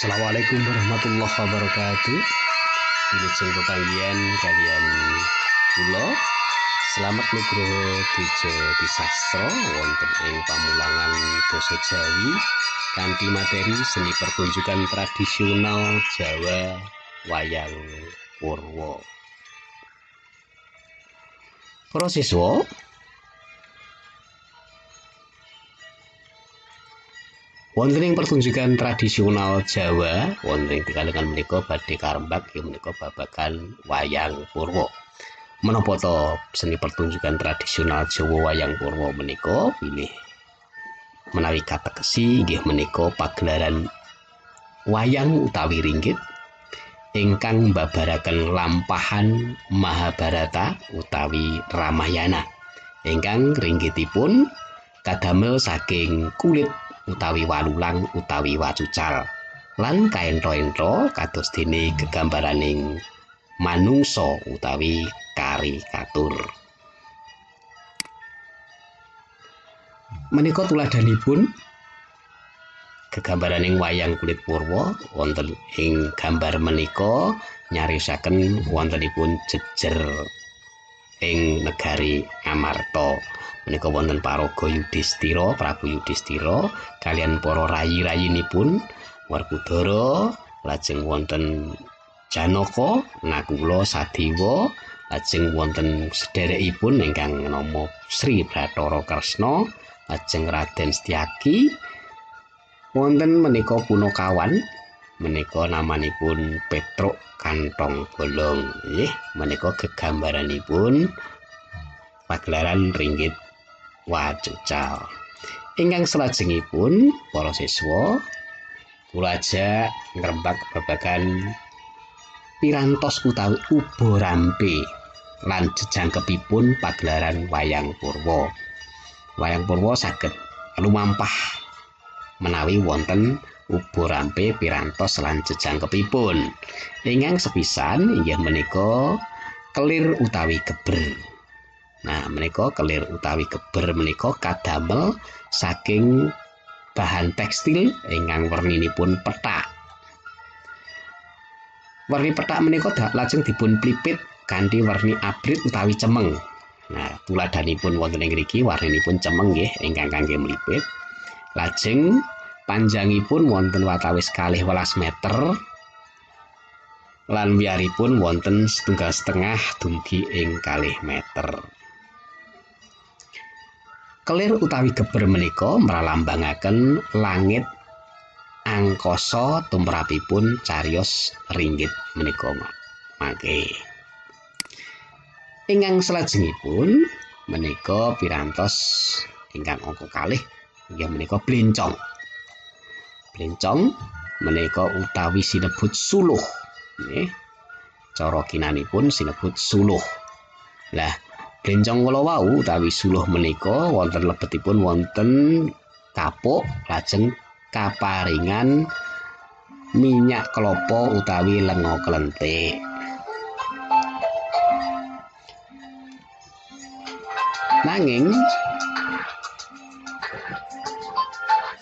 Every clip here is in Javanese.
Assalamualaikum warahmatullahi wabarakatuh. Wilujeng pepanggihan kalian kula. Selamat nugroho Deja Disastra wonten ing pamulangan basa Jawi kanthi materi seni pertunjukan tradisional Jawa wayang Purwa. Para wonten ing pertunjukan tradisional Jawa wonten ing dikalikan menika badhe karembak ya menika babagan wayang Purwa. Menapa to seni pertunjukan tradisional Jawa wayang Purwa menika pilih menawi katekesi inggih menika pagelaran wayang utawi ringgit ingkang mbabaraken lampahan Mahabharata utawi Ramayana ingkang ringgitipun kadamel saking kulit utawi walulang utawi wacucal. Lan kaentra-entra kados dene gegambaraning manungsa utawi karikatur menika tuladanipun gegambaraning wayang kulit purwa wonten ing gambar menika nyarisaken wontenipun jejer ing negari Amarta. Menika wonten paraga Yudhistira Prabu Yudhistira kalian para rayi-rayinipun Werkudara lajeng wonten Janaka Nakula Sadewa lajeng wonten sederekipun ingkang nama Sri Bathara Kresna lajeng Raden Setyaki wonten menika Punakawan menika namanipun Petruk Kantong Bolong nggih menika gegambaranipun pagelaran ringgit wacucal. Ingkang salajengipun para siswa kula ajak ngrembak babagan pirantos utawi ubo rampe lan jejangkepipun pagelaran wayang purwa. Wayang purwa saged lumampah menawi wonten ubo rampe pirantos lan jejangkepipun. Ingkang sepisan inggih menika kelir utawi geber. Nah, menika kelir utawi geber menika kadamel saking bahan tekstil ingkang werninipun pethak. Warni pethak menika lajeng dipun plipit kanthi warni abrit utawi cemeng. Nah, tuladanipun wonten ing mriki warninipun cemeng nggih ingkang kangge mlipit. Lajeng panjangipun wonten watawis kalih welas meter lan wiyaripun wonten setunggal setengah dumugi ing kalih meter. Kelir utawi geber menika mralambangaken langit angkasa tumrapipun cariyos ringgit menika mangke. Ingkang salajengipun menika pirantos ingkang angka kalih inggih menika blencong. Blencong menika utawi sinebut suluh nggih. Cara kinanipun sinebut suluh. Lah Blencong kala wau utawi suluh menika wonten lebetipun wonten kapuk lajeng kaparingan minyak kelapa utawi lenga klentik. Nanging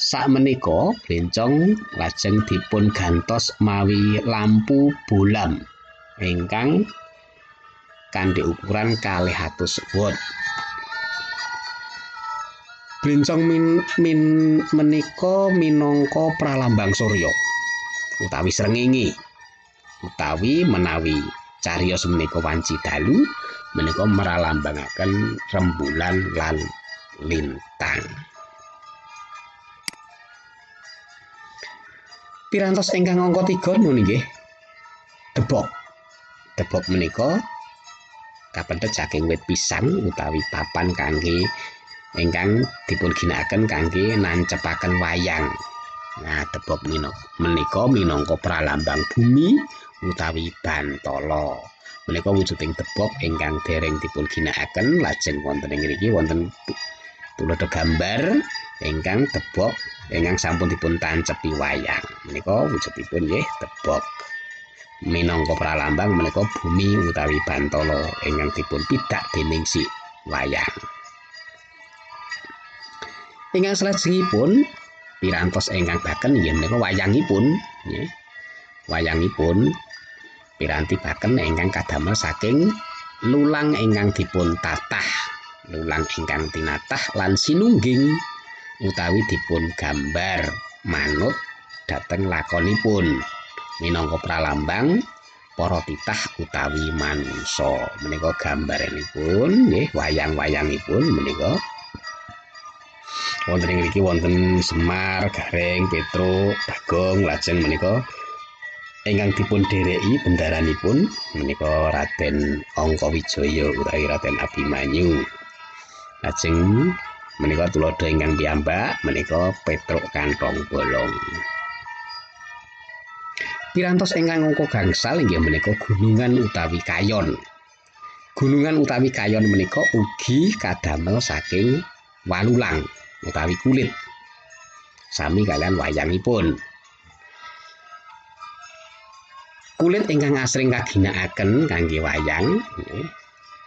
sak menika blencong lajeng dipun gantos mawi lampu bolam ingkang kanthi ukuran kalih atus watt. Blincong min, min menika minangka pralambang surya utawi srengenge utawi menawi cariyos menika wanci dalu menika meralambangaken rembulan lan lintang. Pirantos ingkang angka 3 nggih debok. Debok menika kapendhet saking wit pisang utawi papan kangge ingkang dipun ginakaken kangge nancepaken wayang. Nah, tebok menika minangka pralambang bumi utawi bantala. Menika wujuding tebok ingkang dereng dipun ginakaken lajeng wonten ing mriki wonten tuladha gambar ingkang tebok ingkang sampun dipun tancepi wayang. Menika wujudipun nggih tebok. minangka pralambang menika bumi utawi bantala ingkang dipun pidak dening si wayang. Ingkang salajengipun pirantos ingkang baken inggih menika wayangipun nggih wayangipun piranti baken ingkang kadamel saking lulang ingkang dipun tatah lulang ingkang tinatah lan sinungging utawi dipun gambar manut dhateng lakonipun. Minangka pralambang para titah utawi manungsa. Menika gambaranipun nggih wayang-wayangipun menika. Wonten ing mriki wonten Semar, Gareng, Petro, Bagong lajeng menika. Ingkang dipun dereki bendaranipun menika Raden Angkawijaya utawi Raden Abimanyu. Lajeng menika tulodo ingkang piyambak menika Petruk Kantong Bolong. Pirantos ingkang angka gangsal inggih menika gunungan utawi kayon. Gunungan utawi kayon menika ugi kadamel saking walulang utawi kulit sami kalian wayangipun kulit ingkang asring kaginakaken kangge wayang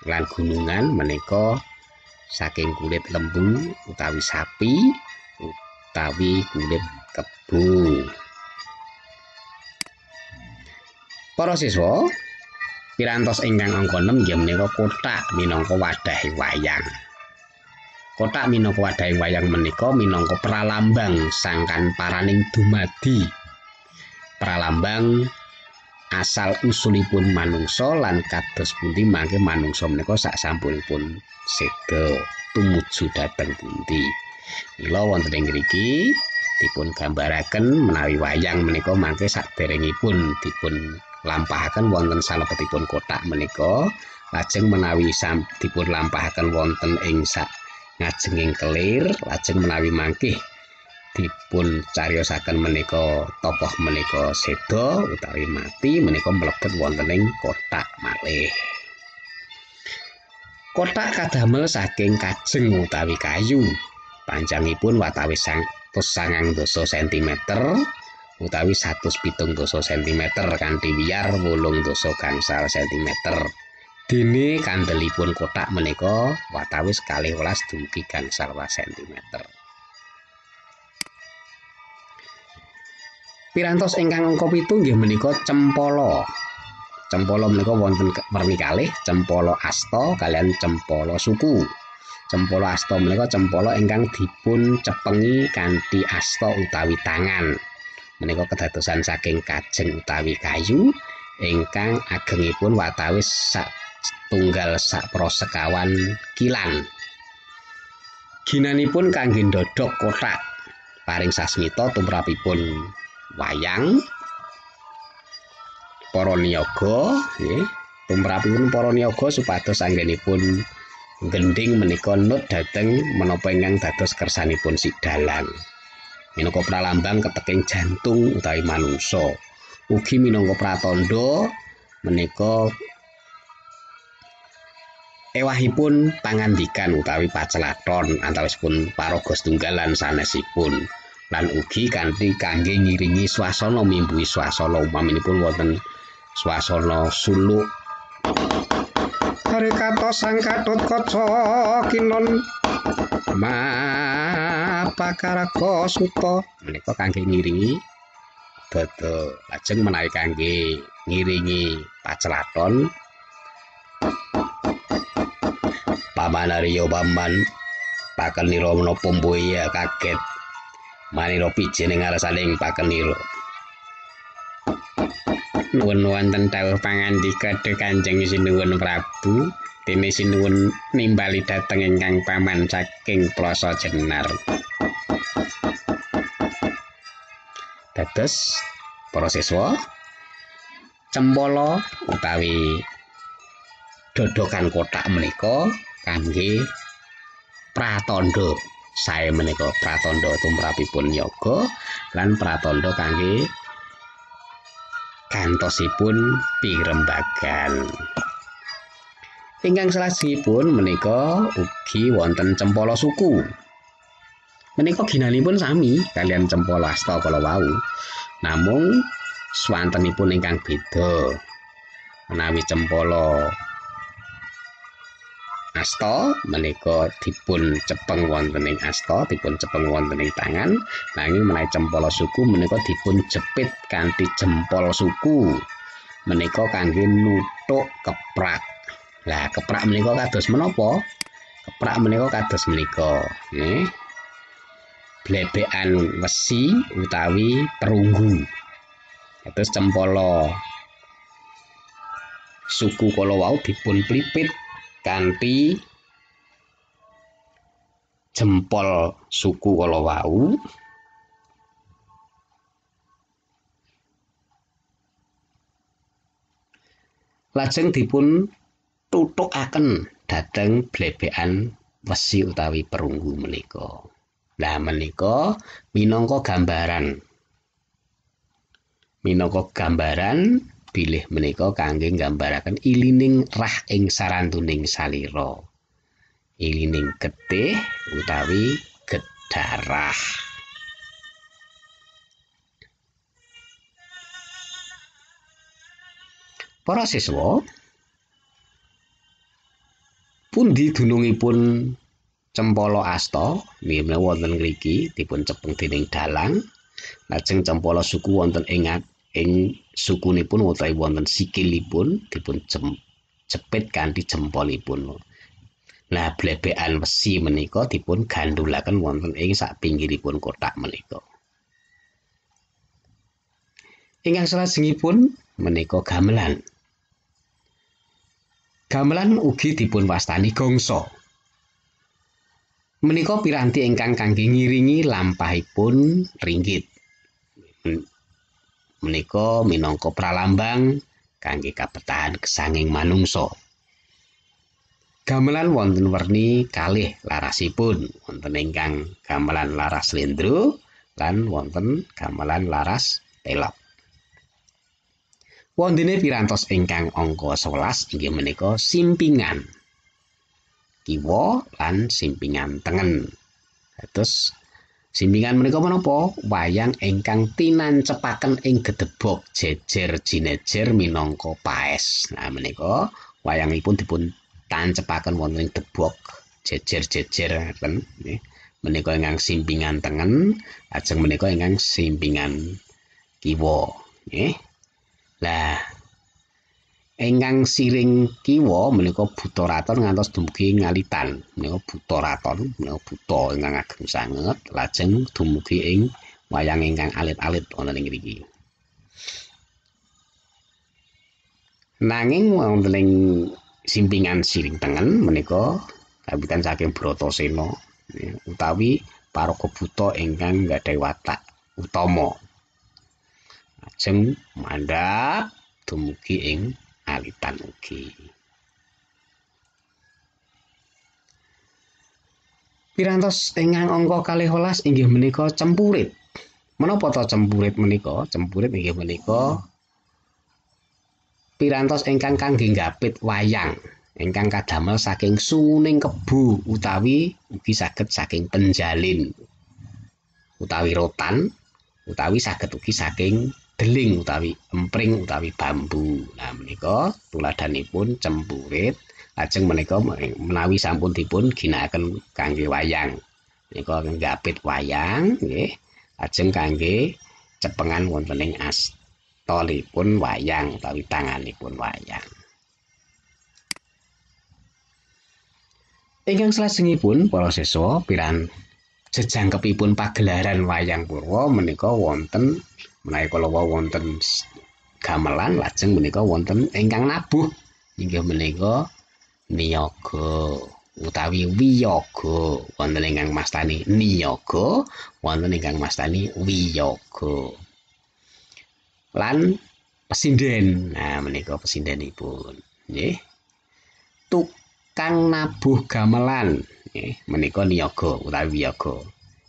lan gunungan menika saking kulit lembu utawi sapi utawi kulit kebu para siswa pirantos ingkang angka 6 inggih menika kotak minangka wadah wayang Kotak minangka wadahing wayang menika minangka pralambang sangkan paraning dumadi. Pralambang asal usulipun manungsa lan kados pundi mangke manungsa menika sak sampunipun seda tumuju dhateng pundi. Mila wonten ing mriki dipun gambaraken menawi wayang menika mangke saderengipun dipun lampahaken wonten salebetipun kotak menika lajeng menawi sam dipun lampahaken wonten ing sak ngajenging kelir lajeng menawi mangkih dipun cariyosaken menika tokoh menika seda utawi mati menika mlebet wonten ing kotak malih. Kotak kadamel saking kajeng utawi kayu. Panjangipun sangang doso cm utawi 107 doso cm kanthi wiyar wolung doso gangsal cm Dene kandelipun kotak menika kalih welas dumugi gangsal cm. Pirantos ingkang angka pitu nggih menika cempala. Cempala menika wonten werni kalih, cempala asta kalian cempala suku. Cempala asta menika cempala ingkang dipun cepengi kanthi asta utawi tangan. Menika kedadosan saking kajeng utawi kayu ingkang agengipun watawis sak tunggal sak prosekawan kilan. Ginanipun kangge ndodhok kotak paring sasmita tumrapipun wayang. Para nggih. Tumrapipun para niyaga supados anggenipun gending menika nut dhateng menapa ingkang dados kersanipun si dalang minangka pralambang keteking jantung utawi manungsa. Ugi minangka pratandha menika ewahipun pangandikan utawi pacelaton antawisipun paraga setunggalan sanesipun lan ugi kanthi kangge ngiringi swasana mimbui swasana. Umaminipun wonten swasana suluk Harikata sang katut kaca kinon mapakaraga suta. Menika kangge ngiringi dada lajeng menawi kangge ngiringi pacelaton. Pamanaryo paman pakenira menapa mboya kaget manira pijene ngarasaning pakenira nuwun wonten dawuh pangandika de Kanjeng Sinuwun Prabu dene sinuwun nimbali dhateng ingkang paman saking plasa jenar. Dados para siswa cempala utawi dodokan kotak menika kangge pratandha sae menika pratandha tumrapipun yoga lan pratandha kangge kantosipun pirembagan. Ingkang salajengipun menika ugi wonten cempala suku. Menika ginanipun sami kalian cempala asta kala wau. Namung swantenipun ingkang beda. Menawi cempala asta menika dipun cepeng wonten ing asta dipun cepeng wonten ing tangan. Nanging menawi cempala suku menika dipun jepit kanthi jempol suku. Menika kangge nutuk keprak. Lah keprak menika kados menapa? Keprak menika kados menika nggih. Blebekan wesi utawi perunggu. Terus cempala suku kala wau dipun plipit kanthi jempol suku kala wau lajeng dipun tutukaken dhateng blebekan wesi utawi perunggu menika. Lah menika minangka gambaran minangka gambaran bilih menika kangge nggambaraken ilining rah ing sarantuning salira. Ilining getih utawi gedarah. Para siswa pundi dunungipun Cempala Asta nggih wonten ngriki dipun cepeng dening dalang lajeng Cempala suku wonten ing ing sukunipun utawi wonten sikilipun dipun cepet kanthi jempolipun. Nah, blebekan wesi menika dipun gandulaken wonten ing sak pinggiripun kotak menika. Ingkang salajengipun menika gamelan. Gamelan ugi dipun wastani gongso. Menika piranti ingkang kangge ngiringi lampahipun ringgit. Menika minangka pralambang kangge kapetahan kesanging manungsa. Gamelan wonten werni kalih larasipun, wonten ingkang gamelan laras lendro lan wonten gamelan laras telok. Wondene pirantos ingkang angka 11 inggih menika simpingan. Kiwa lan simpingan tengen. Terus Simbingan menika menapa? Wayang ingkang tinancepaken ing gedebok jejer jinejer minangka paes. Nah menika wayangipun dipun tancepaken wonten ing debok jejer-jejer ten nggih. Menika ingkang simpingan tengen, ajeng menika ingkang simpingan kiwa nggih. Lah ingkang siring kiwa menika buta raton ngantos dumugi ngalitan. Menika buta raton menika buta ingkang ageng sanget. Lajeng dumugi ing wayang ingkang alit-alit wonten ing mriki. Nanging wonten ing simpingan siring tengen menika kabitan saking Bratasena utawi paraga buta ingkang gadhah watak utama. Lajeng mandhap dumugi ing alitan ugi. Pirantos ingkang angka kalih welas inggih menika cempurit. Menapa ta cempurit menika? Cempurit inggih menika pirantos ingkang kangge nggapit wayang ingkang kadamel saking suning kebu utawi ugi saged saking penjalin utawi rotan utawi saged ugi saking deling utawi empring utawi bambu. Nah menika tuladanipun cempurit lajeng menika menawi sampun dipun ginakaken kangge wayang. Menika nggapit wayang nggih. Lajeng kangge cepengan wonten ing astolipun wayang utawi tanganipun wayang. Ingkang salajengipun para siswa piran jejangkepipun pagelaran wayang purwa menika wonten menawi kala wonten gamelan lajeng menika wonten ingkang nabuh. Inggih menika niyaga utawi wiyaga. Wonten ingkang mastani niyaga wonten ingkang mastani wiyaga. Lan pesinden. Nah menika pesindenipun. Nggih. Tukang nabuh gamelan. Nggih menika niyaga utawi wiyaga.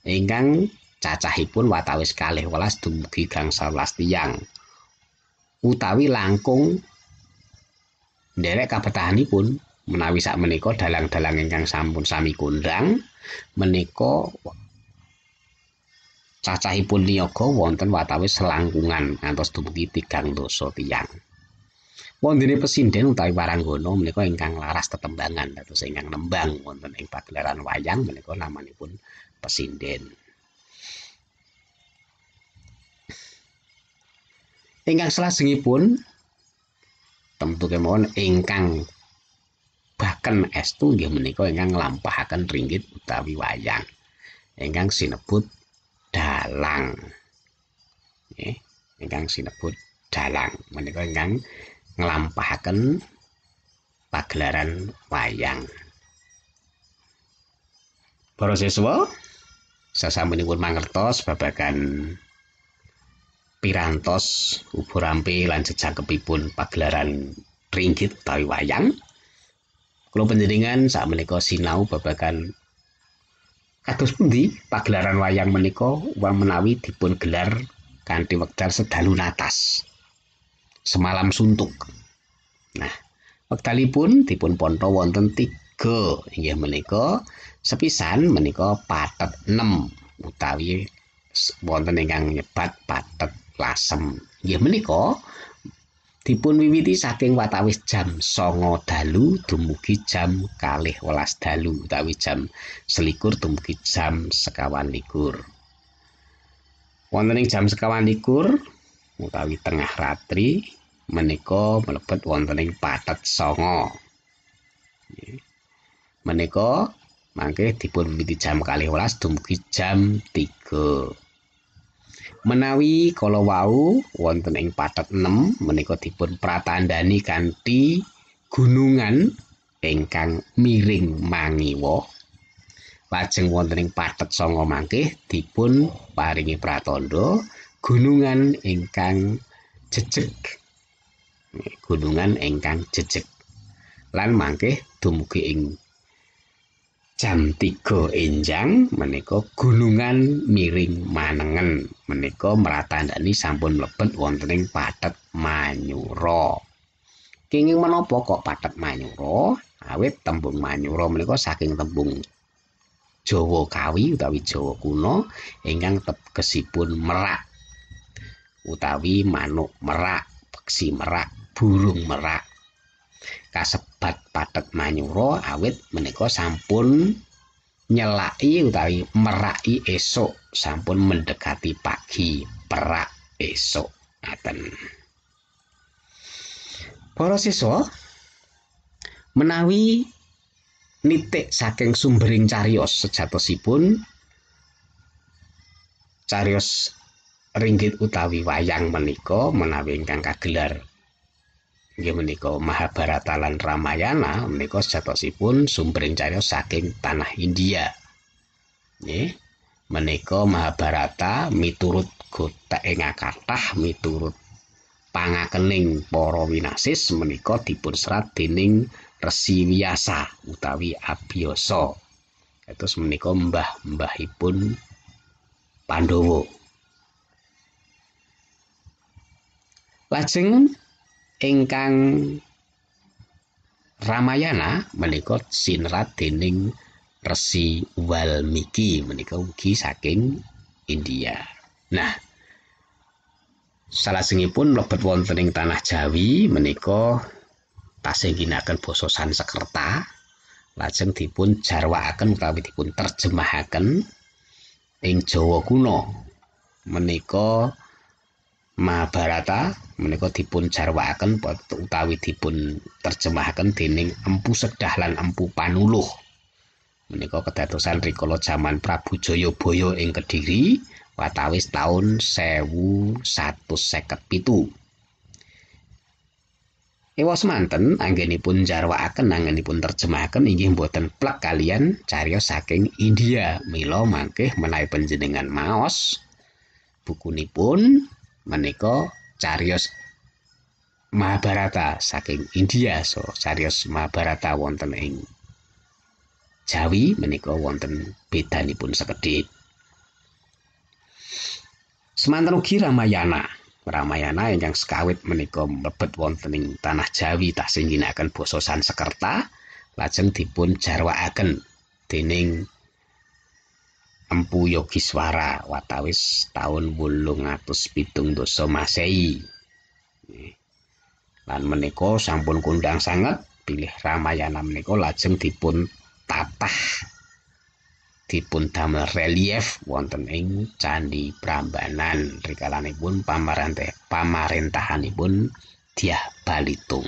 Ingkang cacahipun watawis kalih welas dumugi gangsal welas tiyang utawi langkung nderek kabetahanipun menawi sak menika dalang-dalang ingkang sampun sami kondang menika cacahipun niaga wonten watawis selangkungan ngantos dumugi tigang dosa tiyang Wondene pesinden utawi waranggana menika ingkang laras tetembangan dados ingkang nembang wonten ing pagelaran wayang menika namanipun pesinden. Ingkang salajengipun tentu kemawon ingkang bahkan estu nggih menika ingkang nglampahaken ringgit utawi wayang. Ingkang sinebut dalang. Nggih, ingkang sinebut dalang menika ingkang nglampahaken pagelaran wayang. Para siswa, sasampunipun mangertos babagan pirantos uburampe lan jejangkepipun pagelaran ringgit utawi wayang. Kula panjenengan sak menika sinau babagan kados pundi pagelaran wayang menika menawi dipun gelar kanthi wekdal sedalu natas. Semalam suntuk. Nah, wektalipun dipun ponto wonten tiga inggih menika sepisan menika patet 6 utawi wonten ingkang nyebat patet lasem. Nggih menika dipun wiwiti saking watawis jam songo dalu dumugi jam kalih welas dalu utawi jam selikur dumugi jam sekawan likur. Wonten ing jam sekawan likur utawi tengah ratri menika mlebet wonten ing patet songo. Menika mangke dipun wiwiti jam kalih welas dumugi jam 3. Menawi kala wau wonten ing patet 6 menika dipun pratandani kanthi gunungan ingkang miring mangiwa. Lajeng wonten ing patet sanga mangke dipun paringi pratandha gunungan ingkang jejeg. Gunungan ingkang jejeg. Lan mangke dumugi ing jam 3 enjang menika gunungan miring manengen. Menika meratandani sampun mlebet wonten ing patet manyura. Kenging menapa kok patet manyura? Awit tembung manyura menika saking tembung Jawa kawi utawi Jawa kuno ingkang tegesipun merak. Utawi manuk merak peksi merak burung merak kasebat patet manyura awit menika sampun nyelaki utawi meraki esok sampun mendekati pagi perak esok ngaten. Para siswa menawi nitik saking sumbering carios sejatosipun carios ringgit utawi wayang menika menawi ingkang kagelar inggih menika Mahabharata lan Ramayana menika sejatosipun sumbering cariyos saking tanah India. Nggih. Menika Mahabharata miturut gota ing kathah miturut pangakening para winasis menika dipun serat dening Resi Wiyasa utawi Abiyasa. Kados menika mbah-mbahipun Pandhawa. Lajeng ingkang Ramayana menika sinrat dening Resi Walmiki menika ugi saking India. Nah, salah sengipun mlebet wonten ing tanah Jawi menika tasih ginaken basa Sanskerta lajeng dipun jarwaaken utawi dipun terjemahaken ing Jawa kuno menika Mahabharata menika dipun jarwaaken utawi dipun terjemahaken dening Empu Sedah lan Empu Panuluh. Menika kedadosan rikala jaman Prabu Jayabaya ing Kediri watawis taun 1157. Ewa semanten anggenipun jarwaaken anggenipun terjemahaken inggih boten plek kalian cariyos saking India. Mila mangke menawi panjenengan maos bukunipun menika cariyos Mahabharata saking India. So cariyos Mahabharata wonten ing Jawi menika wonten bedanipun sekedhik Semanten ugi Ramayana. Ramayana ingkang sekawit menika mlebet wonten ing tanah Jawi tasih ngginakaken basa Sanskerta lajeng dipun jarwaaken dening Empu Yogiswara watawis taun wolung atus pitung dosa Masehi. Lan menika sampun kondang sanget pilih Ramayana menika lajeng dipun tatah dipun damel relief wonten ing Candi Prambanan rikalanipun pamarentah pamaréntahanipun Dyah Balitung.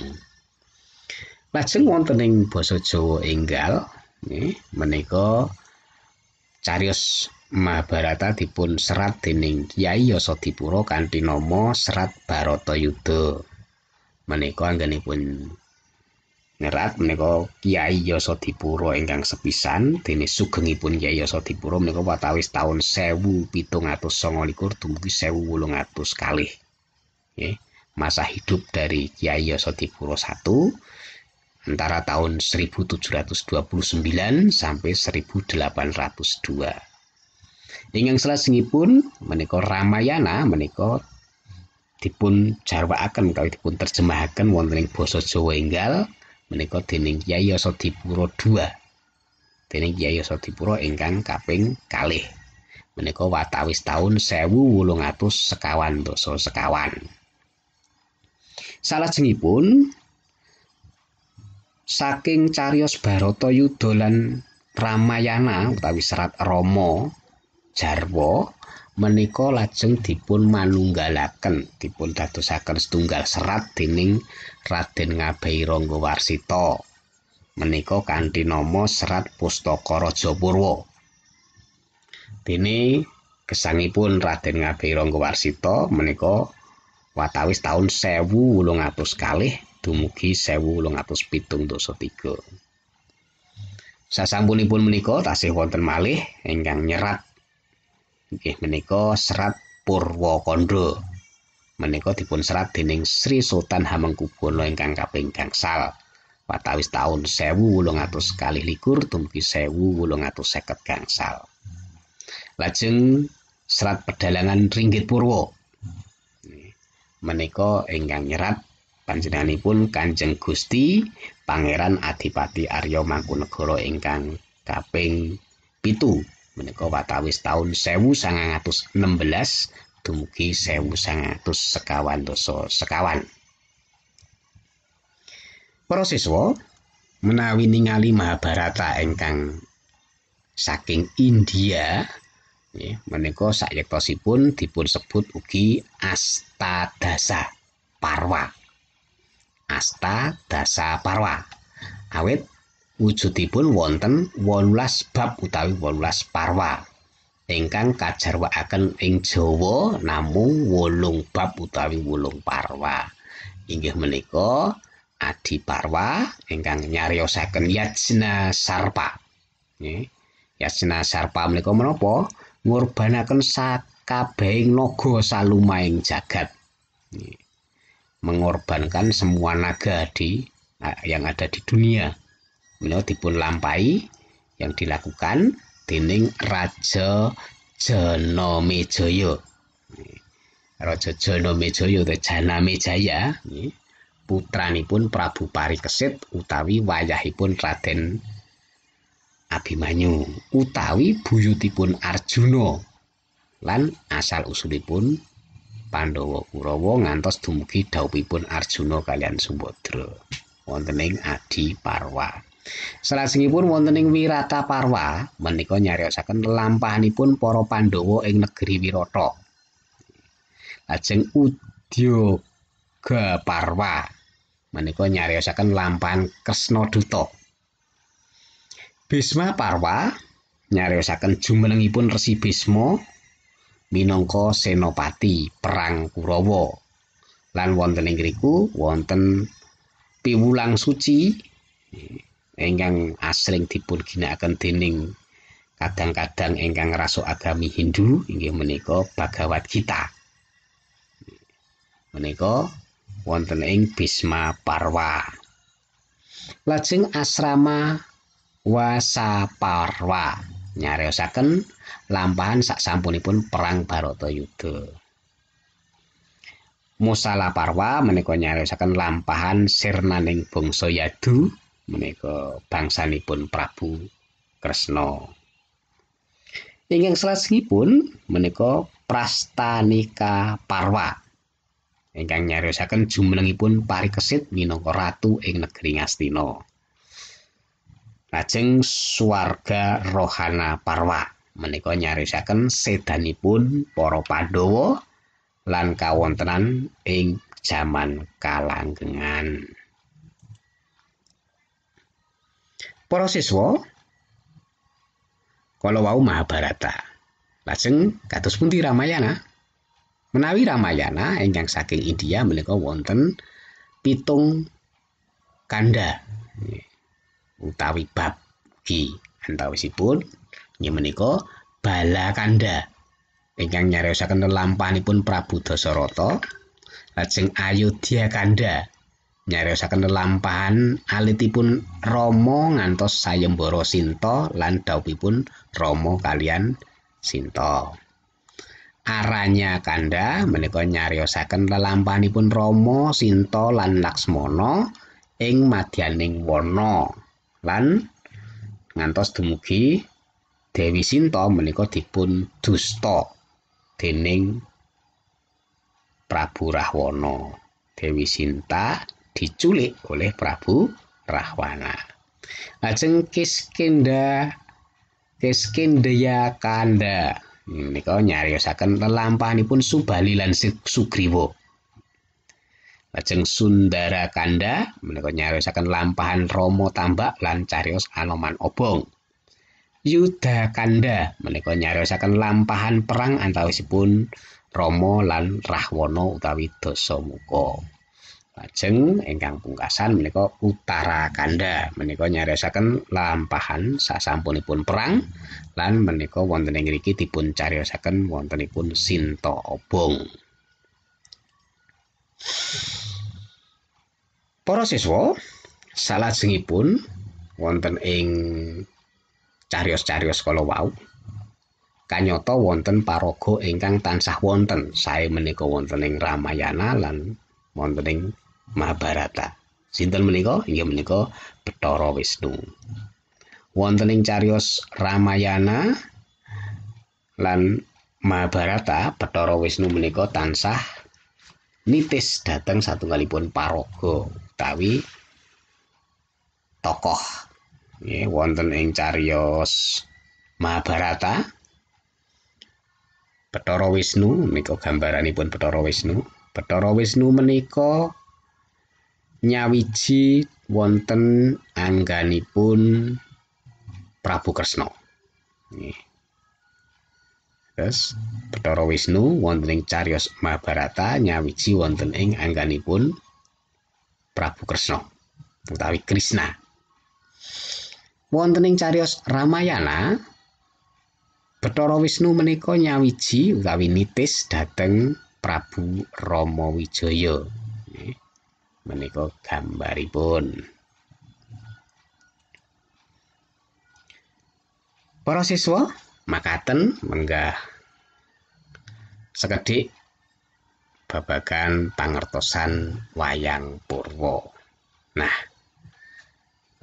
Lajeng wonten ing basa Jawa enggal nggih menika cariyos Mahabharata dipun serat dening Kyai Yasadipura kanthi nama Serat Baratayuda. Menika anggenipun nyerat menika Kyai Yasadipura ingkang sepisan dene sugengipun Kyai Yasadipura menika watawis taun 1729 dumugi 1800 kalih. Nggih, masa hidup dari Kyai Yasadipura 1 antara tahun 1729 sampai 1802. Ingkang salajengipun menika Ramayana menika dipun jarwaaken kawit dipun terjemahaken wonten ing basa Jawa enggal menika dening Kyai Yasadipura II. Dening Kyai Yasadipura ingkang kaping kalih. Menika watawis taun 1800 sekawan dosa sekawan. Salajengipun saking cariyos Baratayuda lan Ramayana utawi serat Rama jarwa menika lajeng dipun manunggalaken dipun dadosaken setunggal serat dening Raden Ngabehi Rangga Warsita menika kanthi nama Serat Pustaka Rajapurwa. Dene gesangipun Raden Ngabehi Rangga Warsita menika watawis taun 1800 kalih dumugi 1873 Sasampunipun menika tasih wonten malih ingkang nyerat Nggih menika serat Purwakandha. Menika dipun serat dening Sri Sultan Hamengkubuwana ingkang kaping gangsal. Watawis taun 1800 kali likur dumugi 1850 gangsal. Lajeng serat pedalangan Ringgit Purwo. Menika ingkang nyerat panjenenganipun Kanjeng Gusti Pangeran Adipati Arya Mangkunegara ingkang kaping pitu menika watawis taun 1916 dumugi 1900 sekawan dosa sekawan. Para siswa menawi ningali Mahabharata ingkang saking India ya, menika sayektosipun dipun sebut ugi Astadasa Parwa. Asta Dasa Parwa. Awit wujudipun wonten 18 bab utawi 18 parwa. Ingkang kajarwakaken ing Jawa namung wolung bab utawi wolung parwa. Inggih menika Adi Parwa ingkang nyariosaken Yajna Sarpa. Nggih. Yajna Sarpa menika menapa? Ngurbanaken sakabehing naga salumaing jagat mengorbankan semua naga di yang ada di dunia. Menika dipun lampahi yang dilakukan dening Raja Janamejaya. Raja Janamejaya utawa Janamejaya putranipun Prabu Parikesit utawi wayahipun Raden Abimanyu utawi buyutipun Arjuna. Lan asal usulipun Pandhawa Kurawa ngantos dumugi dawuhipun Arjuna kalian Sumbadra wonten ing Adi Parwa. Salajengipun wonten ing Wirata Parwa menika nyariosaken lampahanipun para Pandhawa ing negeri Wirata. Lajeng Udyaga Parwa menika nyariosaken lampahan Kresna Duta. Bisma Parwa nyariosaken jumenengipun Resi Bisma minangka senopati perang Kurawa. Lan wonten ing ngriku wonten piwulang suci ingkang asring dipun ginakaken dening kadang-kadang ingkang raso agami Hindu inggih menika Bhagavad Gita. Menika wonten ing Bisma Parwa. Lajeng asrama Wasaparwa nyariosaken lampahan saksampunipun perang Baratayuda. Musala Parwa menika nyariosaken lampahan sirnaning bangsa Yadu menika bangsanipun Prabu Kresna. Ingkang salajengipun menika Prastanika Parwa. ingkang nyariosaken jumenengipun parikesit minangka ratu ing negeri Ngastina. Lajeng swarga Rohana Parwa menika nyarisaken sedanipun para Pandhawa lan kawontenan ing jaman kalanggengan. Para siswa kala wau Mahabharata. Lajeng kados pundi Ramayana? Menawi Ramayana ingkang saking India menika wonten pitung kanda. Utawi bab ki antawisipun inggih menika balakanda. Ingkang nyariosaken lampahipun Prabu Dasarata. Lajeng Ayodhya kanda. Nyariosaken lampahan alitipun Rama ngantos sayembara Sinta lan dawuhipun Rama kalian Sinta. Aranya kanda menika nyariosaken lelampahanipun Rama Sinta lan Laksmana ing madyaning wana lan ngantos dumugi Dewi Sinta menika dipun dusta dening Prabu Rahwana. Dewi Sinta diculik oleh Prabu Rahwana. Lajeng Kiskenda Kiskendaya Kanda menika nyariosaken lelampahanipun Subali lan Sugriwa. Lajeng Sundara Kanda menika nyarisaken lampahan Rama Tambak lan cariyos Anoman Obong. Yuda Kanda menika nyarisaken lampahan perang antawisipun Rama lan Rahwana utawi Dasamuka. Lajeng ingkang pungkasan menika Utara Kanda menika nyarisaken lampahan sasampunipun perang lan menika wonten ing mriki dipun cariyosaken wontenipun Sinta Obong. Para siswa, salajengipun wonten ing cariyos-cariyos kala wau kanyata wonten paraga ingkang tansah wonten sae menika wonten ing Ramayana lan wonten ing Mahabharata. Sinten menika? Inggih menika Bathara Wisnu. Wonten ing cariyos Ramayana lan Mahabharata, Bathara Wisnu menika tansah nitis dhateng satunggalipun paraga utawi tokoh. Nggih wonten ing cariyos Mahabharata Bathara Wisnu menika gambaranipun Bathara Wisnu. Bathara Wisnu menika nyawiji wonten angganipun Prabu Kresna. Terus Bathara Wisnu wonten ing cariyos Mahabharata nyawiji wonten ing angganipun Prabu Kresna utawi Krishna. Wonten ing cariyos Ramayana Bathara Wisnu menika nyawiji utawi nitis dhateng Prabu Rama Wijaya. Menika gambaripun. Para siswa, makaten menggah sekedhik babagan pangertosan wayang purwa. Nah,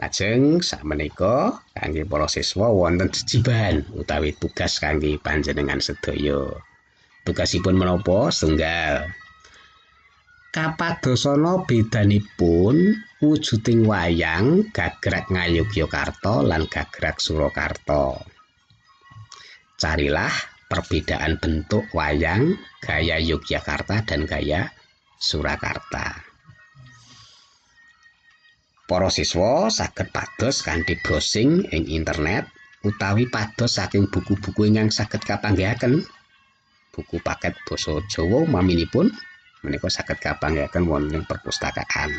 lajeng sakmenika kangge para siswa wonten jejiban utawi tugas kangge panjenengan sedaya. Tugasipun menapa? Setunggal. Kapadosana bedanipun wujuding wayang gagrak Ngayogyakarta lan gagrak Surakarta. Carilah perbedaan bentuk wayang gaya Yogyakarta dan gaya Surakarta. Para siswa saged pados kanthi browsing ing internet utawi pados saking buku-buku ingkang saged kapanggihaken. Buku paket basa Jawa maminipun menika saged kapanggihaken wonten ing perpustakaan.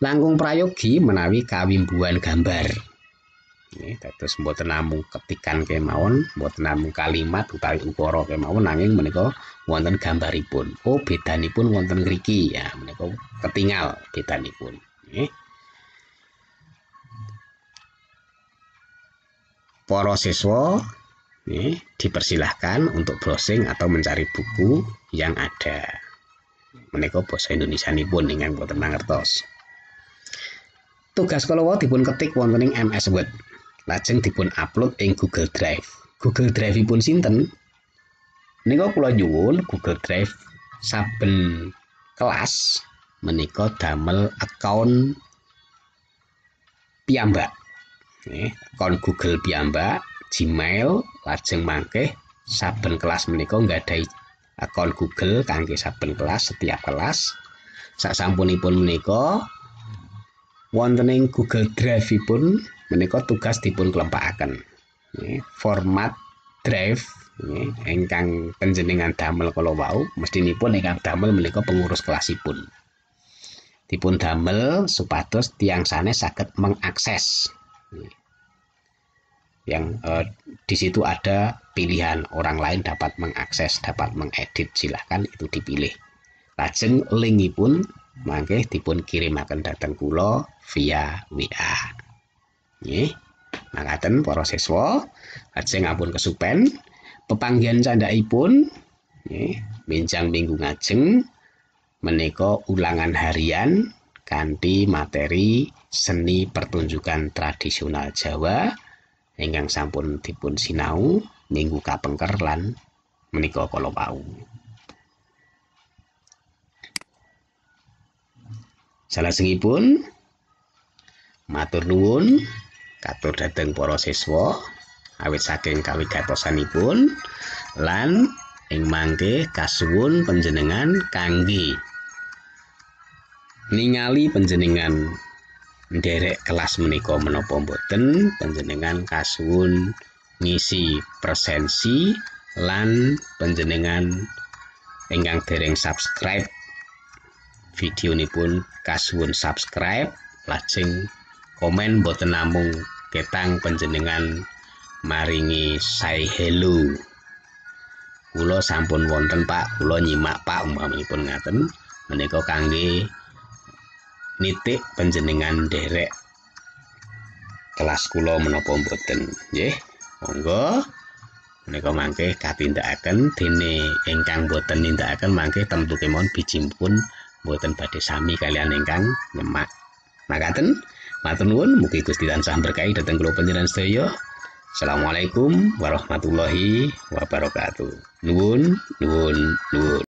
Langkung prayogi menawi kawimbuhan gambar. Nggih, dados mboten namung ketikan kemawon, mboten namung kalimat utawi ukara kemawon nanging menika wonten gambaripun. Oh, bedanipun wonten ngriki ya, menika ketingal bedanipun. Nggih. Para siswa nih dipersilahkan untuk browsing atau mencari buku yang ada. Menika basa Indonesia nipun ingkang boten mangertos. Tugas kala dipun ketik wonten MS Word. Lajeng dipun upload ing Google Drive. Google Drive pun sinten? Nika kula nyuwun Google Drive saben kelas menika damel account piyambak nggih akun Google piyambak Gmail lajeng mangke saben kelas menika nggadahi akun Google kangge saben kelas setiap kelas sak sampunipun menika wonten ing Google Drive pun menika tugas dipun kelempakaken format drive ingkang panjenengan damel kala wau mestinipun ingkang damel menika pengurus kelasipun dipun damel supados tiang sanes saged mengakses yang eh, di situ ada pilihan orang lain dapat mengakses, dapat mengedit, silahkan itu dipilih. Lajeng linkipun mangke dipun kirimaken dhateng kula via WA. Nggih. Makaten para siswa, lajeng ampun kesupen pepanggihan candhaipun nggih, minjang minggu ngajeng menika ulangan harian kanthi materi seni pertunjukan tradisional Jawa ingkang sampun dipun sinau minggu kapengker lan menika kala wau. Salajengipun matur nuwun katur dhateng para siswa. Awit saking kawigatosanipun lan ing mangke kasuwun panjenengan kangge ningali panjenengan nderek kelas menika menapa mboten panjenengan kasuwun ngisi presensi lan panjenengan ingkang dereng subscribe. Video ini pun kasuwun subscribe. Lajeng komen boten namung ketang panjenengan maringi say hello kula sampun wonten Pak. Kula nyimak Pak umpamipun ngaten menika kangge nitik panjenengan derek kelas kula menapa mboten. Nggih monggo. Menika mangke katindakaken dene ingkang boten nindakaken mangke tentu kemon bijimpun boten badhe sami kalian ingkang nyemak. Makaten matur nuwun mugi Gusti tansah berkahi dhateng kula panjenengan sedaya Assalamualaikum warahmatullahi wabarakatuh. Nuwun, nuwun, nuwun.